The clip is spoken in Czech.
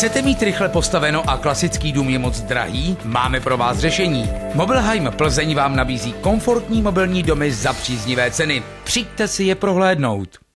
Chcete mít rychle postaveno a klasický dům je moc drahý? Máme pro vás řešení. Mobilheim Plzeň vám nabízí komfortní mobilní domy za příznivé ceny. Přijďte si je prohlédnout.